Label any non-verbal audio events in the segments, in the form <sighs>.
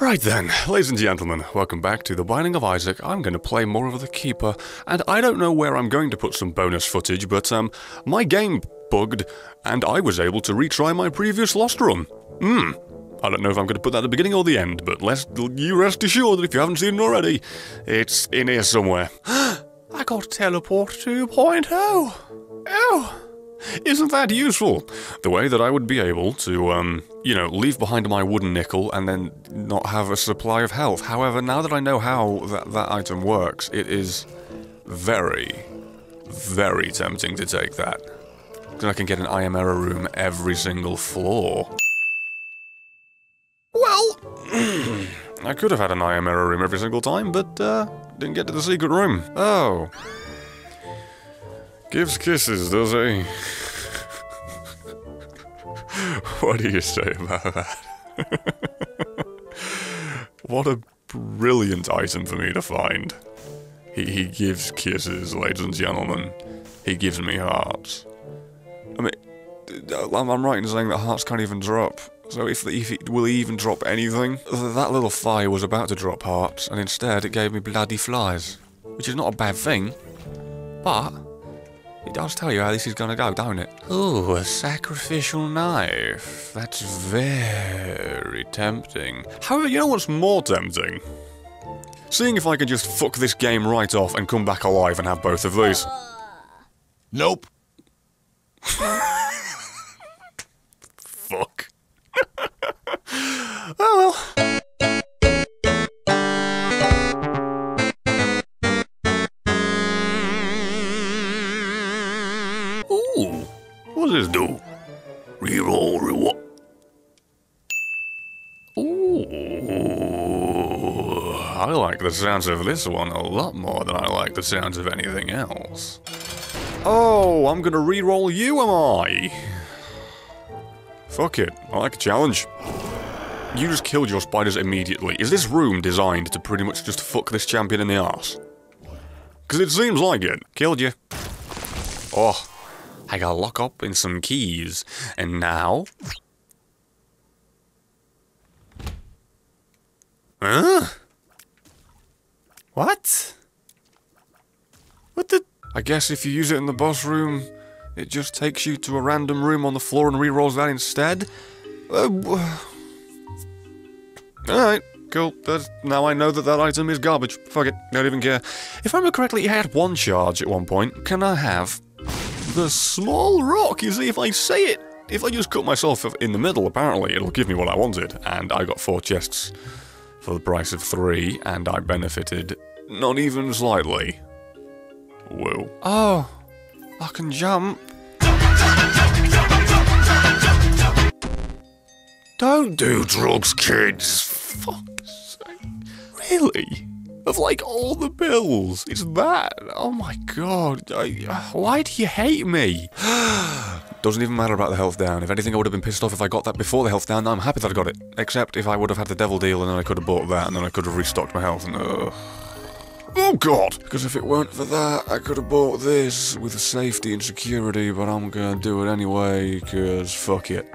Right then, ladies and gentlemen, welcome back to The Binding of Isaac. I'm going to play more of The Keeper, and I don't know where I'm going to put some bonus footage, but um, my game bugged, and I was able to retry my previous Lost run. Hmm. I don't know if I'm going to put that at the beginning or the end, but let's, you rest assured that if you haven't seen it already, it's in here somewhere. <gasps> I got teleport 2.0. Isn't that useful? The way that I would be able to, um, you know, leave behind my wooden nickel and then not have a supply of health. However, now that I know how that, that item works, it is very, very tempting to take that. Then I can get an IM room every single floor. Well, <clears throat> I could have had an IM room every single time, but, uh, didn't get to the secret room. Oh. Gives kisses, does he? <laughs> what do you say about that? <laughs> what a brilliant item for me to find. He, he gives kisses, ladies and gentlemen. He gives me hearts. I mean, I'm, I'm right in saying that hearts can't even drop. So if, if it will even drop anything, that little fly was about to drop hearts, and instead it gave me bloody flies. Which is not a bad thing, but it does tell you how this is gonna go, don't it? Ooh, a sacrificial knife. That's very tempting. However, you know what's more tempting? Seeing if I can just fuck this game right off and come back alive and have both of these. Nope. <laughs> Fuck. <laughs> oh well. This do? Reroll reward. Ooh, I like the sounds of this one a lot more than I like the sounds of anything else. Oh, I'm gonna re-roll you, am I? Fuck it, I like a challenge. You just killed your spiders immediately. Is this room designed to pretty much just fuck this champion in the ass? Because it seems like it. Killed you. Oh, I got lock up in some keys. And now... Huh? What? What the... I guess if you use it in the boss room, it just takes you to a random room on the floor and re-rolls that instead? Uh, Alright, cool. That's, now I know that that item is garbage. Fuck it, don't even care. If I remember correctly, it had one charge at one point. Can I have the small rock? You see, if I say it, if I just cut myself in the middle, apparently it'll give me what I wanted. And I got four chests for the price of three, and I benefited not even slightly. Whoa. Oh, I can jump. Don't do drugs, kids. Fuck's sake. Really? Of like all the bills. it's that. Oh my god. I, why do you hate me? <gasps> Doesn't even matter about the health down. If anything, I would have been pissed off if I got that before the health down. Now I'm happy that I got it. Except if I would have had the devil deal and then I could have bought that and then I could have restocked my health and. Uh, Oh god! Because if it weren't for that, I could have bought this with safety and security, but I'm gonna do it anyway, because fuck it.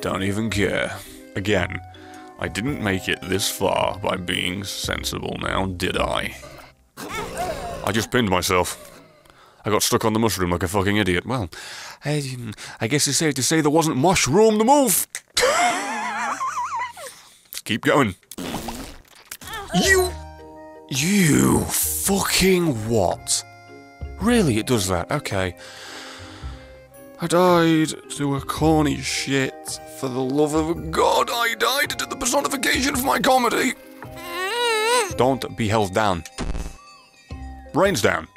Don't even care. Again, I didn't make it this far by being sensible now, did I? I just pinned myself. I got stuck on the mushroom like a fucking idiot. Well, I, I guess it's safe to say there wasn't mushroom the move! <laughs> Keep going. You you fucking what? Really, it does that? Okay. I died to a corny shit. For the love of God, I died to the personification of my comedy. Don't be held down. Brains down.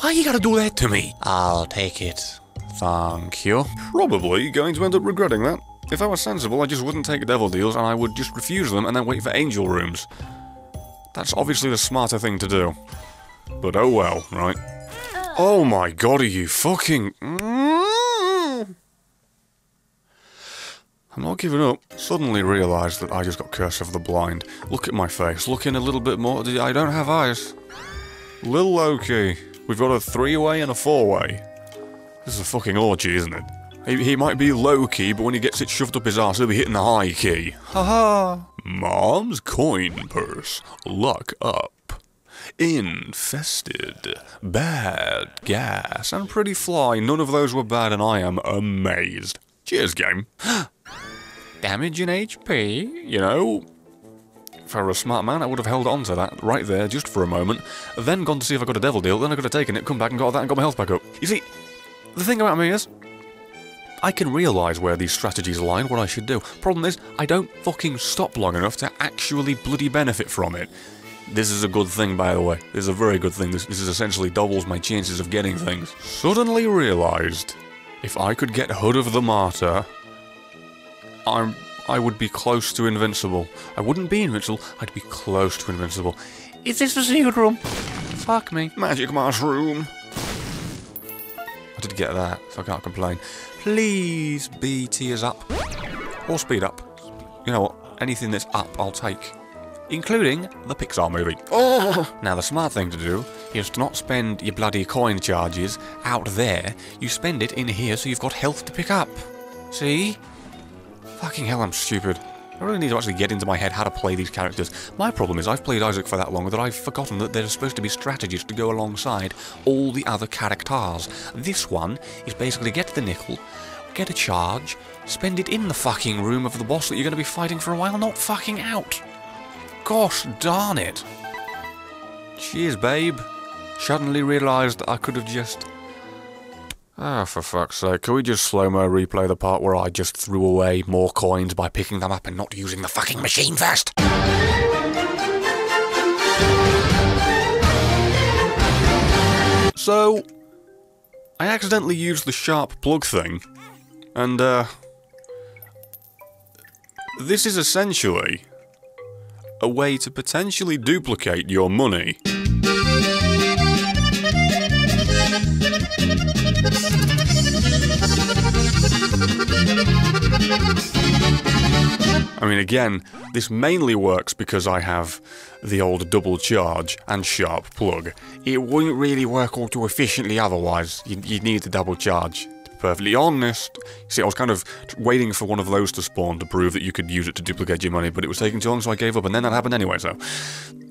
Why you gotta do that to me? I'll take it. Thank you. Probably going to end up regretting that. If I was sensible, I just wouldn't take devil deals and I would just refuse them and then wait for angel rooms. That's obviously the smarter thing to do. But oh well, right? Oh my god, are you fucking... Mm. I'm not giving up. Suddenly realised that I just got Curse of the Blind. Look at my face. Looking a little bit more... I don't have eyes. Lil Loki. We've got a three-way and a four-way. This is a fucking orgy, isn't it? He, he might be low key, but when he gets it shoved up his ass, he'll be hitting the high key. Haha. Mom's coin purse. Lock up. Infested. Bad gas. And pretty fly. None of those were bad, and I am amazed. Cheers, game. <gasps> Damage in HP, you know. If I were a smart man, I would have held on to that right there just for a moment, then gone to see if I got a devil deal, then I could have taken it, come back and got that and got my health back up. You see, the thing about me is, I can realise where these strategies align, what I should do. Problem is, I don't fucking stop long enough to actually bloody benefit from it. This is a good thing, by the way. This is a very good thing. This, this is essentially doubles my chances of getting things. Suddenly realised, if I could get Hood of the Martyr, I'm, I would be close to invincible. I wouldn't be invincible, I'd be close to invincible. Is this the secret room? Fuck me. Magic mushroom. I did get that, so I can't complain. Please be tears up. Or speed up. You know what? Anything that's up, I'll take. Including the Pixar movie. Oh! Now, the smart thing to do is to not spend your bloody coin charges out there. You spend it in here so you've got health to pick up. See? Fucking hell, I'm stupid. I really need to actually get into my head how to play these characters. My problem is I've played Isaac for that long that I've forgotten that there's supposed to be strategies to go alongside all the other characters. This one is basically get the nickel, get a charge, spend it in the fucking room of the boss that you're going to be fighting for a while, not fucking out. Gosh darn it. Cheers, babe. Suddenly realised I could have just... Ah, oh, for fuck's sake, can we just slow-mo replay the part where I just threw away more coins by picking them up and not using the fucking machine first? So, I accidentally used the sharp plug thing, and, uh... This is essentially a way to potentially duplicate your money. I mean, again, this mainly works because I have the old double charge and sharp plug. It wouldn't really work all too efficiently otherwise. You'd, you'd need the double charge perfectly honest. See, I was kind of waiting for one of those to spawn to prove that you could use it to duplicate your money, but it was taking too long, so I gave up, and then that happened anyway, so...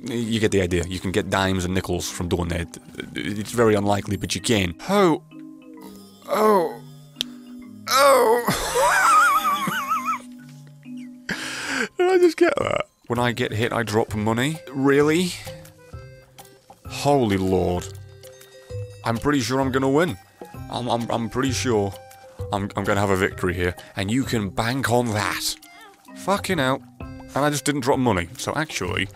You get the idea. You can get dimes and nickels from doing that. It's very unlikely, but you can. Oh. Oh. Oh. <laughs> Did I just get that? When I get hit, I drop money? Really? Holy lord. I'm pretty sure I'm gonna win. I'm, I'm, I'm pretty sure I'm, I'm going to have a victory here, and you can bank on that. Fucking out. And I just didn't drop money, so actually,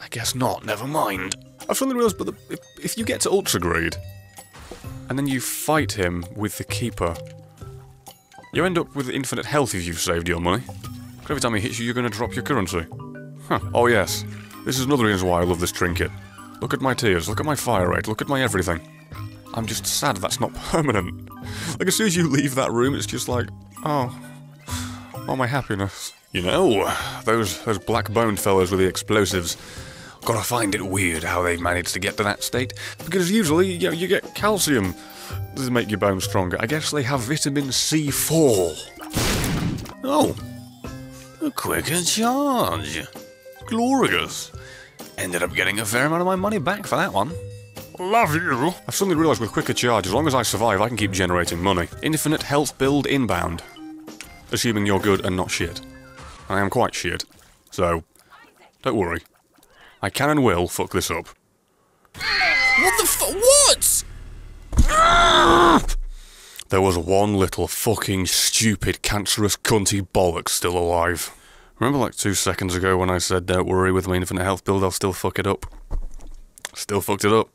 I guess not, never mind. I've suddenly realised, but the, if, if you get to Ultra Greed, and then you fight him with the Keeper, you end up with infinite health if you've saved your money. Every time he hits you, you're going to drop your currency. Huh. Oh yes, this is another reason why I love this trinket. Look at my tears, look at my fire rate, look at my everything. I'm just sad that's not <laughs> permanent. Like, as soon as you leave that room, it's just like, oh, oh, my happiness. You know, those those black-boned fellows with the explosives. Gotta find it weird how they've managed to get to that state. Because usually, you know, you get calcium to make your bones stronger. I guess they have vitamin C4. Oh, a quicker charge. Glorious. Ended up getting a fair amount of my money back for that one. Love you! I've suddenly realised with quicker charge, as long as I survive, I can keep generating money. Infinite health build inbound. Assuming you're good and not shit. I am quite shit. So, don't worry. I can and will fuck this up. What the fu- what? There was one little fucking stupid cancerous cunty bollocks still alive. Remember like two seconds ago when I said don't worry with my infinite health build I'll still fuck it up? Still fucked it up.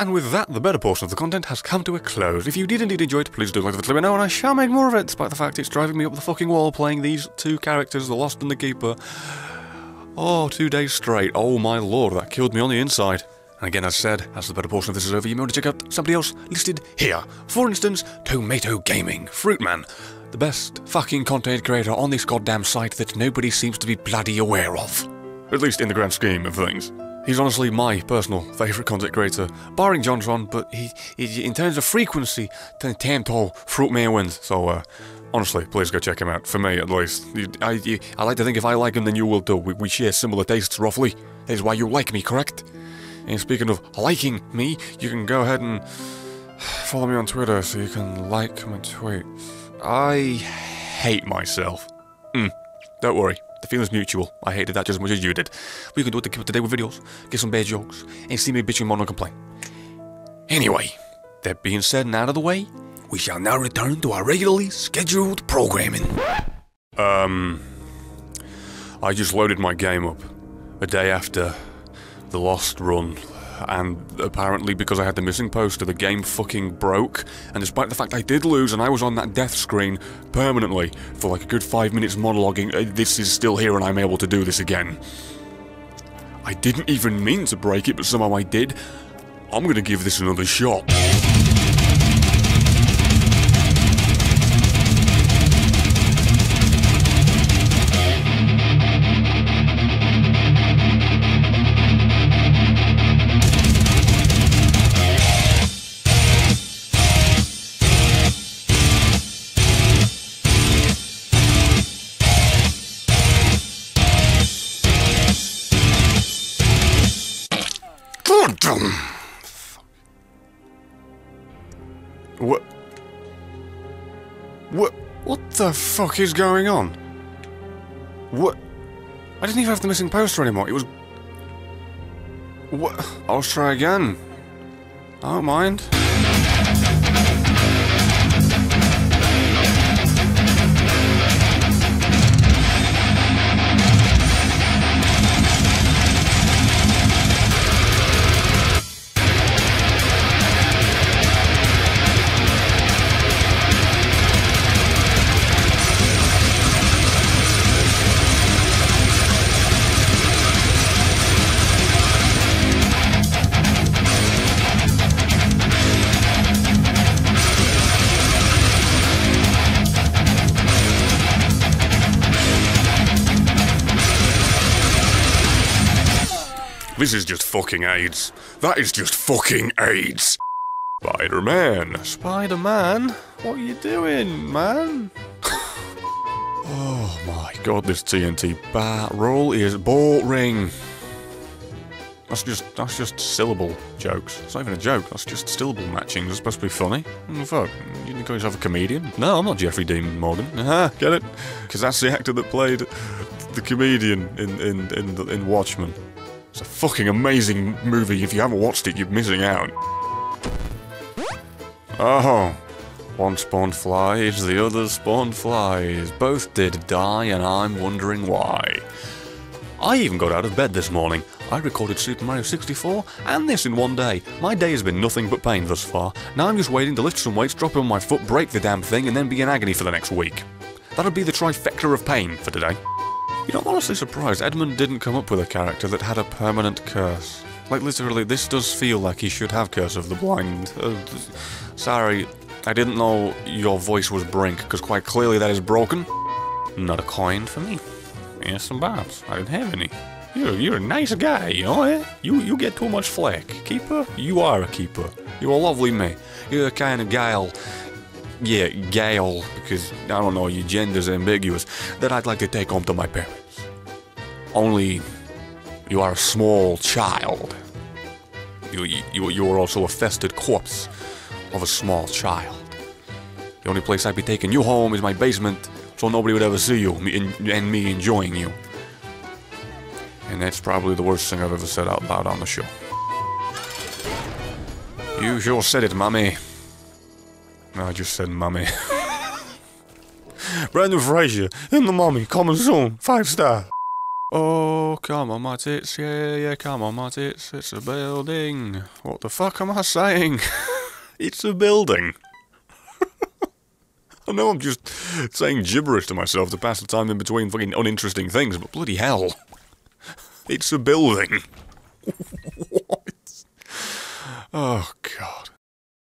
And with that, the better portion of the content has come to a close. If you did indeed enjoy it, please do like the clip now, and I shall make more of it, despite the fact it's driving me up the fucking wall playing these two characters, the Lost and the Keeper. Oh, two days straight. Oh my lord, that killed me on the inside. And again, as said, as the better portion of this is over, you may want to check out somebody else listed here. For instance, Tomato Gaming, Fruitman, the best fucking content creator on this goddamn site that nobody seems to be bloody aware of. At least in the grand scheme of things. He's honestly my personal favourite content creator, barring JonTron, but he, he in terms of frequency, ten tall Fruitman wins. So, uh, honestly, please go check him out. For me, at least. You- I, I like to think if I like him, then you will too. We, we share similar tastes, roughly. That is why you like me, correct? And speaking of liking me, you can go ahead and follow me on Twitter so you can like my tweets. I hate myself. Mm, don't worry. The feeling's mutual. I hated that just as much as you did. We can do it to keep up to date with videos, get some bad jokes, and see me bitching moan and complain. Anyway, that being said and out of the way, we shall now return to our regularly scheduled programming. Um, I just loaded my game up a day after the Lost run, and apparently because I had the missing poster, the game fucking broke. And despite the fact I did lose and I was on that death screen permanently for like a good five minutes monologuing, uh, this is still here and I'm able to do this again. I didn't even mean to break it, but somehow I did. I'm gonna give this another shot. What? What? What the fuck is going on? What? I didn't even have the missing poster anymore. It was. What? I'll try again. I don't mind. This is just fucking AIDS. That is just fucking AIDS. Spider Man. Spider Man? What are you doing, man? <sighs> oh my god, this TNT bat roll is boring. That's just that's just syllable jokes. It's not even a joke. That's just syllable matching. It's supposed to be funny. Mm, fuck, you can call yourself a comedian? No, I'm not Jeffrey Dean Morgan. <laughs> Aha, get it? Because that's the actor that played the comedian in in in, in Watchmen. It's a fucking amazing movie. If you haven't watched it, you're missing out. Oh, one spawned flies, the other spawned flies. Both did die, and I'm wondering why. I even got out of bed this morning. I recorded Super Mario 64 and this in one day. My day has been nothing but pain thus far. Now I'm just waiting to lift some weights, drop it on my foot, break the damn thing, and then be in agony for the next week. That'll be the trifecta of pain for today. You know, I'm honestly surprised Edmund didn't come up with a character that had a permanent curse. Like, literally, this does feel like he should have Curse of the Blind. Uh, sorry, I didn't know your voice was Brink, because quite clearly that is broken. Not a coin for me. Yes, some bobs. I didn't have any. You're, you're a nice guy, you know, eh? You, you get too much flack. Keeper? You are a keeper. You're a lovely man. You're a kind of gal yeah, Gail, because I don't know, your gender's ambiguous, that I'd like to take home to my parents. Only you are a small child. You, you, you are also a fested corpse of a small child. The only place I'd be taking you home is my basement, so nobody would ever see you and me enjoying you. And that's probably the worst thing I've ever said out loud on the show. You sure said it, mommy. I just said mummy. <laughs> Brendan Fraser in the mummy, coming soon, five star. Oh, come on, my tits, yeah, yeah, come on, my tits, it's a building. What the fuck am I saying? <laughs> it's a building. <laughs> I know I'm just saying gibberish to myself to pass the time in between fucking uninteresting things, but bloody hell. It's a building. what? Oh, God.